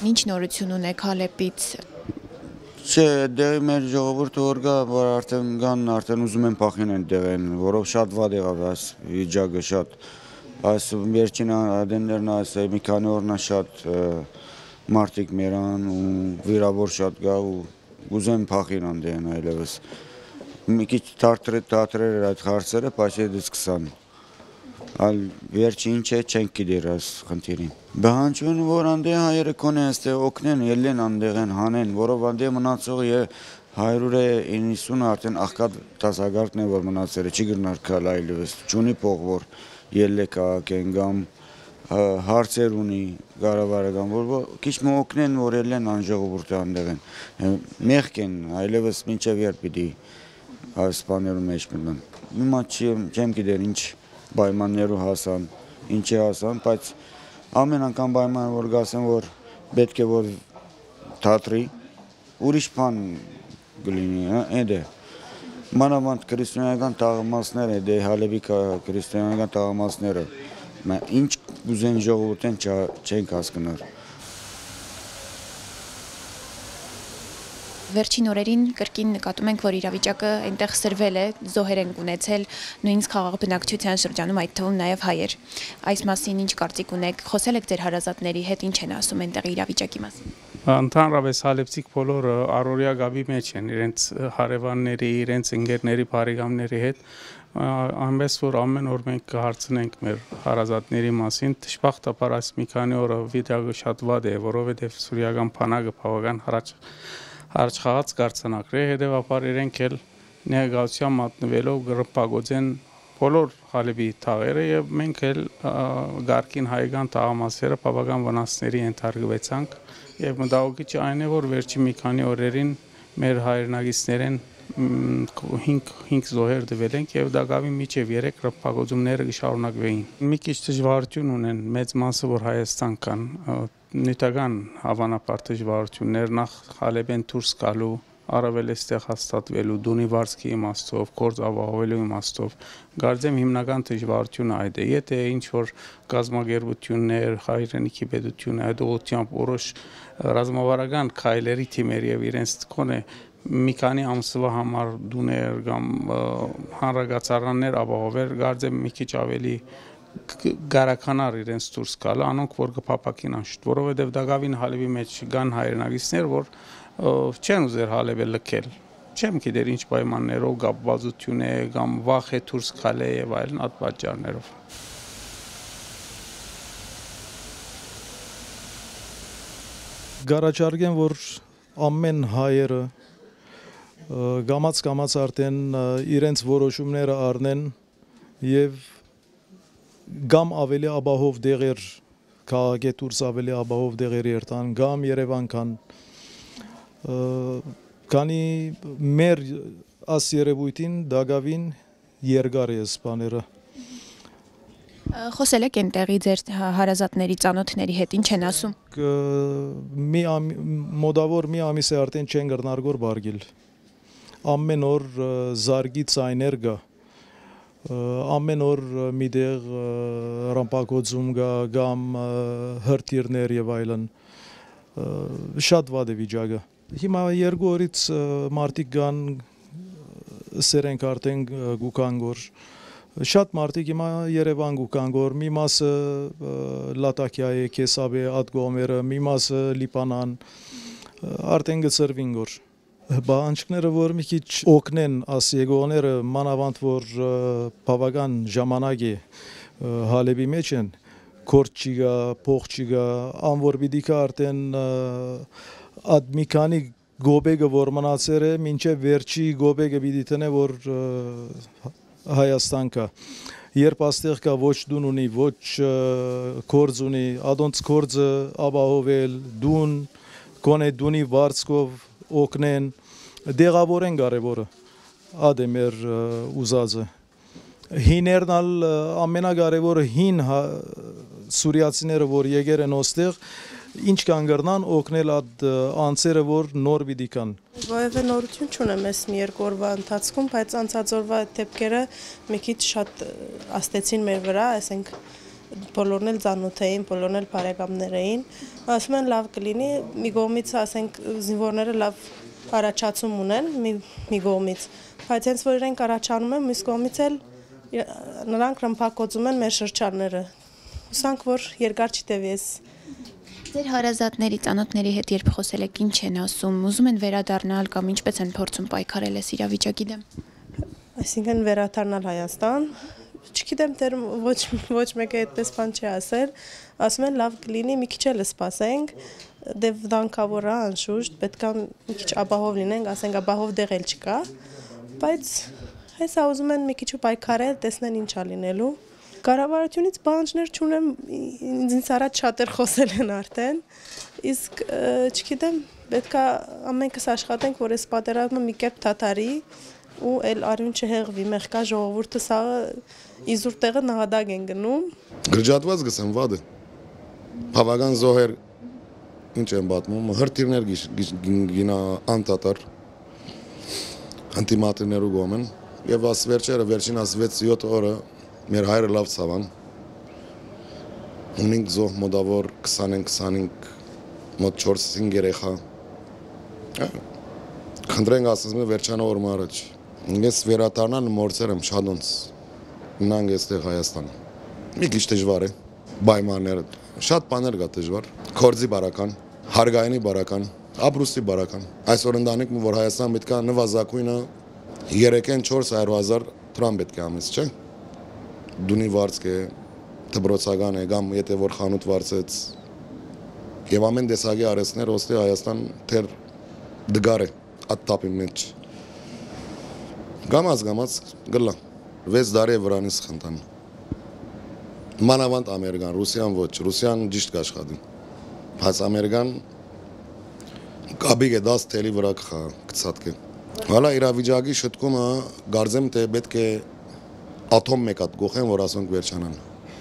Ինչ նորություն ունեք Հալեպից։ Չէ, դեղի մեր ժողովուրդը որ գա, որ արդեն գան, արդեն ուզում են փախին են դեղեն, որով շատ վատ եղավ այս վիճակը շատ։ Այս վերջին adեններն այս մի քանի օրնա շատ մարտիկ մերան ու վիրավոր շատ գա ու ուզեն փախին ան դեն այլևս։ Մի քիչ թարտրե թատրեր այդ հարցերը, բայց դե սկսան այլ վերջի ինչ է չենք գիտեր այս խնդիրին։ Բանջուն որ անդե հայերը կոնե այստեղ օգնեն, ելեն անդեղեն հանեն, որով անդե մնացողը 190 արդեն աղքատ տասագարտն է որ մնացել է, չի գրնար կալ այլևս, ճունի փող որ ելլե քաղաքեն կամ հարցեր ունի կառավարական, որ քիչ մը օգնեն, որ ելեն անժողովուրդը անդեղեն։ Մեղք են, այլևս մինչև երբ պիտի այս բաներում մեջ մտնան։ Հիմա չեմ գիտեր ինչ պայմաններու հասան, ինչի հասան, բայց ամեն անգամ պայմանը որ գասեն որ պետք է որ թատրի ուրիշ բան գլինի, հա, այդ է։ Մանավանդ քրիստոնեական տաղամասները, դե Հալեբի քրիստոնեական տաղամասները, ինչ ուզեն ժողովուրդեն չենք հասկնար։ Վերջին օրերին կրկին նկատում ենք, որ իրավիճակը այնտեղ սրվել է, զոհեր են ունեցել նույնիսկ խաղաղ բնակչության շրջանում, այդ թվում նաև հայեր։ Այս մասին ինչ կարծիք ունեք։ Խոսել եք ձեր հարազատների հետ, ինչ են ասում այնտեղի իրավիճակի մասին։ Ընդհանրապես հալեպցիկ բոլորը առօրյա գաբի մեջ են իրենց հարևանների, իրենց ընկերների, բարեկամների հետ այնպես որ ամեն օր մենք կհարցնենք մեր հարազատների մասին դժբախտաբար այս մի քանի օրը վիդեոը շատ վատ է որովհետև սուրիական բանակը բավական հրաչ արչխաղաց կարձանակրի, հետևաբար իրենք էլ ներգաղության մատնվելով գրպագոձեն բոլոր Խալիբի թաղերը եւ մենք էլ գարկին հայկան տաղամասերը բավական վնասների ենթարկվեցանք եւ մտահոգիչը այն է որ վերջի մի քանի օրերին մեր հայրենագիցներեն 5 5 զոհեր դվել ենք եւ դակավի միջև 3 ռփագոձումները կշարունակվեին։ Մի քիչ դժվարություն ունեն մեծ մասը որ Հայաստան կան նյութական հավանաբար դժվարություններ նախ Խալեբեն դուրս գալու առավել էստեղ հաստատվելու դունի վարձքի իմաստով, գործ ավահովելու իմաստով գարձեմ հիմնական դժվարությունը այդ է։ Եթե ինչ որ գազագերբություններ, հայրենիքի պետությունը այդ ուղղությամբ որոշ ռազմավարական քայլերի թիմեր եւ իրենց կոնե մի քանի ամսվա համար դուներ կամ հանրագացարաններ ապահովել, գարձեմ մի քիչ ավելի գարականար իրենց դուրս գալը, անոնք որ կփապակին անշուտ, որովհետև դակավին հալեվի մեջ կան հայրենագիցներ, որ չեն ուզեր հալևը լքել չեմ գիտեր ինչ պայմաններով կապվածություն է կամ վախ է դուրս գալ է եւ այլն այդ պատճառներով Գարաչարգեն որ ամեն հայերը գամած կամած արդեն իրենց որոշումները առնեն եւ գամ ավելի աբահով դեղեր քաղաքի դուրս ավելի աբահով դեղեր երթան գամ Երևան կան քանի մեր աս երևույթին դագավին երկար է սպաները Խոսել եք այնտեղի ձեր հարազատների ծանոթների հետ ինչ են ասում մի մոդավոր մի ամիս է արդեն չեն գրնարգոր բարգել ամեն օր զարգի ցայներ գա ամեն օր միտեղ ռամպակոծում գա կամ հրթիռներ եւ այլն շատ վատ է վիճակը հիմա երկու օրից մարտիկ կան սերենք արդեն գուկանգոր շատ մարտիկ հիմա Երևան գուկանգոր մի մասը Լատակիա է, Կեսաբե, Ատգոմերը, մի մասը Լիբանան արդեն գծրվին գոր բանջկները որ մի քիչ օգնեն աս եգոները մանավանդ որ բավական ժամանակ է հալեբի մեջ են կորտ չի գա, փող չի գա, անոր պիտի կա արդեն ад մի քանի գոբեգը որ մնացեր է, մինչև վերջի գոբեգը պիտի տնե որ Հայաստան կա երբ աստեղ կա ոչ դուն ունի, ոչ կորձ ունի, ադոնց կորձը ապահովել, դուն, կոնե դունի վարձկով օգնեն, դեղավորեն կարևորը ադե մեր ուզածը հիներնալ ամենակարևորը հին հա, սուրիացիները որ եկեր են ոստեղ ինչ կան գրնան օգնել այդ անձերը որ նոր պիտի կան Որևէ նորություն չունեմ այս մի երկու օրվա ընթացքում, բայց անցած օրվա դեպքերը մի քիչ շատ աստեցին մեր վրա, ասենք բոլորն էլ ծանոթ էին, բոլորն էլ բարեկամներ էին։ Ասում են լավ կլինի, մի կողմից ասենք զինվորները լավ առաջացում ունեն մի մի կողմից, բայց հենց որ իրենք առաջանում են, մյուս կողմից էլ նրանք ռմբակոծում են մեր շրջանները։ Հուսանք որ երկար չտևի այս Ձեր հարազատների, ծանոթների հետ երբ խոսել եք, ինչ են ասում, ուզում են վերադառնալ կամ ինչպես են փորձում պայքարել այս իրավիճակի դեմ։ այսինքն վերադառնալ Հայաստան։ Չգիտեմ դեռ ոչ ոչ մեկը այդպես բան չի ասել։ Ասում են լավ կլինի, մի քիչ էլ սպասենք։ Դե վտանգավոր է անշուշտ, պետքա մի քիչ ապահով լինենք, ասենք ապահով դեղ էլ չկա։ Բայց հեսա ուզում են մի քիչ պայքարել, տեսնեն ինչա լինելու։ Կառավարությունից բանջներ չունեմ, ինձ առաջ շատեր խոսել են արդեն։ Իսկ չգիտեմ, պետքա ամենքս աշխատենք, որ այս պատերազմը մի կերպ դադարի ու էլ արյուն չհեղվի, մեղքա ժողովուրդը սա իզուր տեղը նահադակ են գնում։ Գրճատված գսեմ վադը։ Բավական զոհեր ինչ են պատմում, հրթիռներ գինա անտատար անտիմատրներու գոմեն եւ աս վերջերը վերջին աս 6-7 օրը մեր հայրը լավ ցավան ունենք զոհ մոդավոր 20-25 մոտ 4-5 երեխա խնդրենք ասած մը վերջանա օրը առաջ Ես վերադառնան մորցեր եմ շադոնց։ Մնանք այստեղ Հայաստան։ Մի քիչ դժվար է պայմանները։ Շատ բաներ կա դժվար։ Կորձի բարական, հարգայինի բարական, ապրուստի բարական։ Այսօր ընտանիք որ Հայաստան պետք է նվազագույնը 3-ին 400.000 դրամ պետք է ամիս, չէ՞։ Դունի վարձք է, դբրոցական է, կամ եթե որ խանութ վարձեց եւ ամեն տեսակի արեցներ ոստի Հայաստան թեր դգար է ատտապի մեջ Գամած գամած գլա 6 տարի վրանից խնդան։ Մանավանդ Ամերիկան, Ռուսիան ոչ, Ռուսիան ճիշտ կաշխատի։ Բայց Ամերիկան կաբիգ է 10 թելի վրա կխա կցածկե։ Հալա իրավիճակի շտկումը գարձեմ թե պետք է ատոմ մեկ հատ գողեն, որ ասոնք վերջանան։